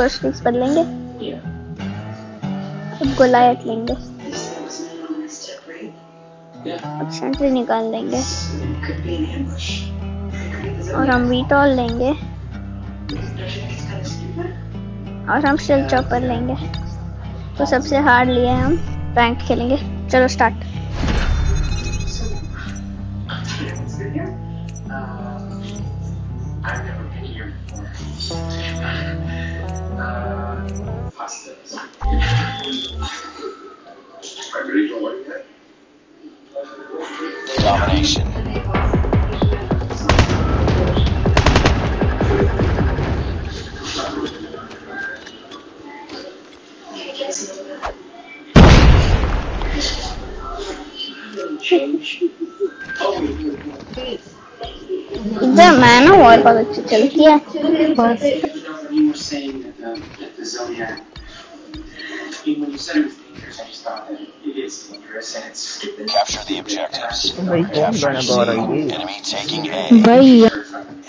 Fix बदलेंगे अब Goliath लेंगे। अब सेंट्री निकाल लेंगे। और हम वीटॉल लेंगे। और हम शेल चॉपर लेंगे। तो सबसे हार्ड लिए हम। रैंक खेलेंगे। चलो start Uh, pastas. I really don't like that. Domination. इधर मैं ना और बहुत अच्छी चलती है You were saying that the, that the And when you said it was dangerous, I just thought that it is dangerous and it's stupid. Capture the objectives. Capture C. Enemy taking A. Bye.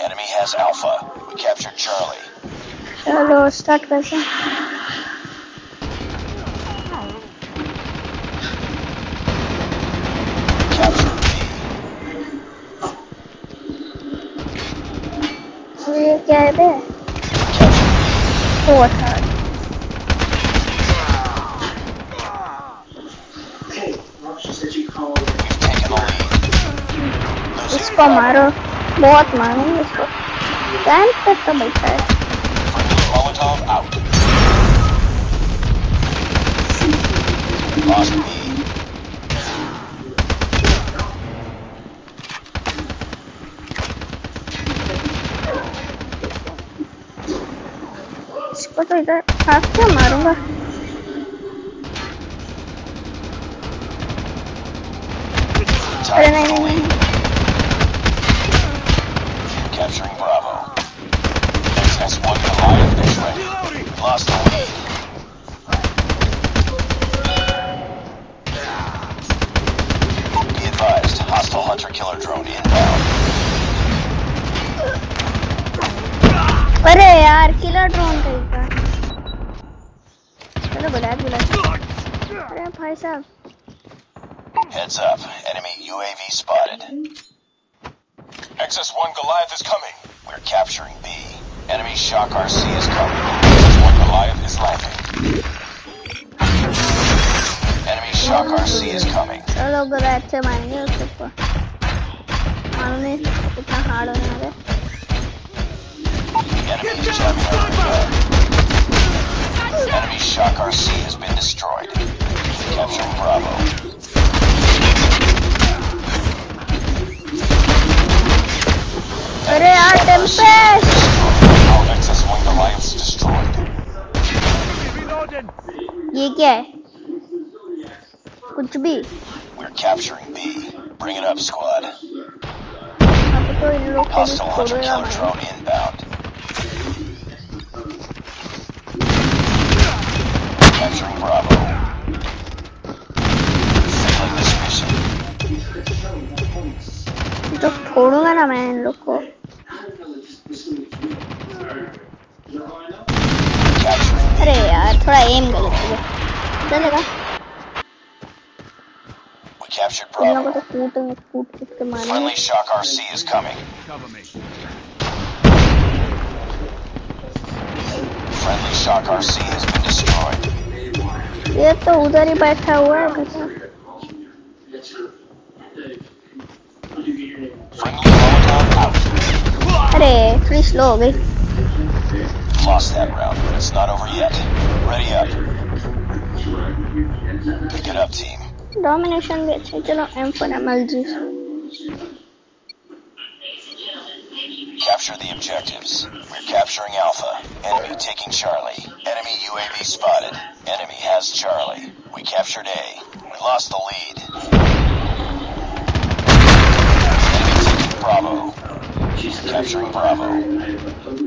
Enemy has Alpha. We captured Charlie. Hello, stuck there. Capture B. Capture B. We've taken the lead. Losing इसको मारो बहुत मारूंगी इसको camp तक तो बैठा है Friendly Molotov out. Lost B. इसको तो इधर भाग के मारूंगा Capturing Bravo. XS-1 Goliath this way. Lost the lead. Hostile hunter-killer drone inbound. अरे यार किलर ड्रोन कहीं का चलो बुला बुला अरे भाई साहब Heads up. Enemy UAV spotted. XS1 Goliath is coming. We're capturing B. Enemy Shock RC is coming. XS1 Goliath is landing. Enemy Shock RC is coming. Solo go back to my new super. I'm fast! Yeah, yeah. What's B? We're capturing B. Bring it up, squad. Hostile hunter killer drone inbound. Capturing Bravo. Failing this mission. Just total that I'm in, look. थोड़ा M गलत हो गया चलेगा We captured इन लोगों Bravo. को कूट कूट कूट के मारेंगे Friendly Shock RC is coming. Friendly Shock RC has been destroyed. ये तो उधर ही बैठा हुआ है बेटा Friendly Molotov out. अरे थोड़ी स्लो हो गई Lost that round, but it's not over yet. Ready up. Pick it up, team. Domination भी अच्छी चलो M for M L G Capture the objectives. We're capturing Alpha. Enemy taking Charlie. Enemy UAV spotted. Enemy has Charlie. We captured A. We lost the lead. Enemy taking Bravo. Capturing Bravo.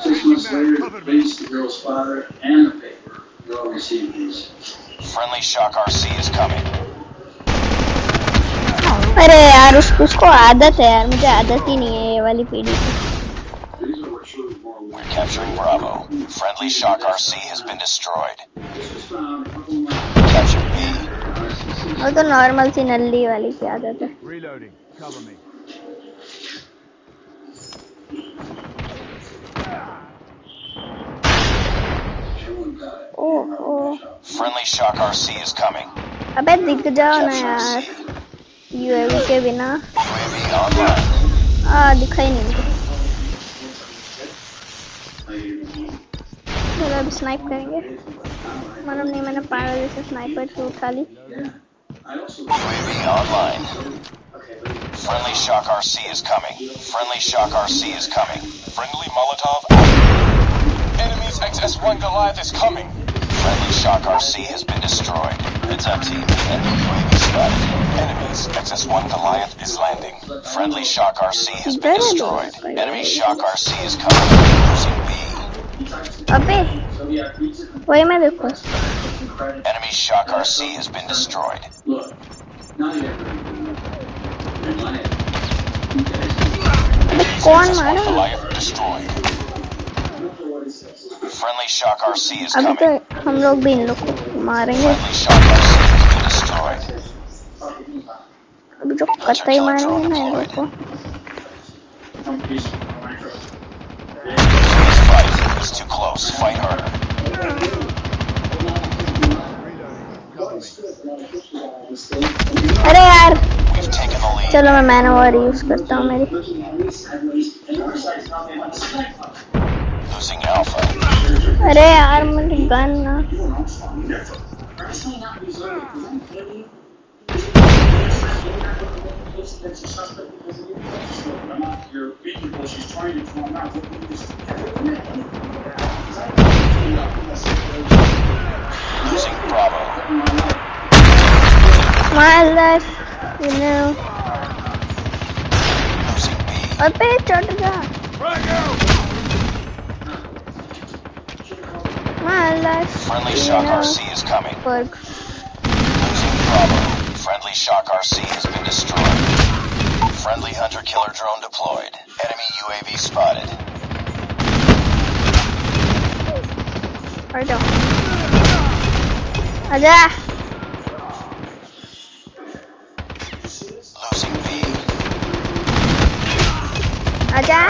Bates' murder. They ran it. sit in the seat. So she picked up Charles We're capturing the lead. Six months later, the police, the girl's father, and the paper, they all received these. Friendly Shock RC is coming. अरे यार उस, उसको आदत है यार मुझे आदत ही नहीं है ये वाली पीढ़ी की These are what showed more We're capturing Bravo. Friendly Shock RC has been destroyed. This was found a couple of miles Capture B. from वो तो नॉर्मल सी नल्ली वाली की आदत है Reloading. Cover me. Oh oh Friendly Shock RC is coming. अबे दिख जाओ ना Capture यार C. यूएवी के बिना UAV online. आ दिखा ही नहीं मुझे चलो अब स्नाइप करेंगे मालूम नहीं मैंने पागल जैसे स्नाइपर से उठा ली I also UAV online. Friendly Shock RC is coming. Friendly Shock RC is coming. Friendly Molotov out. Enemy's XS-1 Goliath is coming. Friendly Shock RC has been destroyed. Heads up, team. Enemy UAV spotted. Enemies. XS-1 Goliath is landing. Friendly Shock RC has been destroyed. Enemy Shock RC is coming. Using B. Papi, óyeme después. Enemy Shock RC has been destroyed. Look, not yet. Goliath destroyed. Friendly Shock RC is अभी coming. तो हम लोग भी इन लोग को मारेंगे. अभी जो कतई मारेंगे ना इन लोग को too close. Fight harder. अरे यार. चलो मैं मैन ओवर यूज़ करता हूँ मेरी अरे यार मेरी गन ना Losing Bravo. My life, you know. Losing B. अबे चढ़ जा My last Friendly Shock know, RC is coming. Bug. Losing Bravo. Friendly Shock RC has been destroyed. Friendly Hunter Killer drone deployed. Enemy UAV spotted. Pardon. Allá. Losing V. Allá.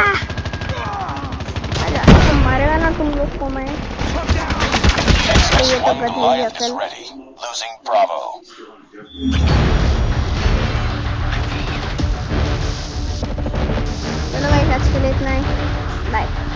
Allá. Tomar gana con los. One Goliath is ready. Losing Bravo. Ano kayo, that's kulit. Bye.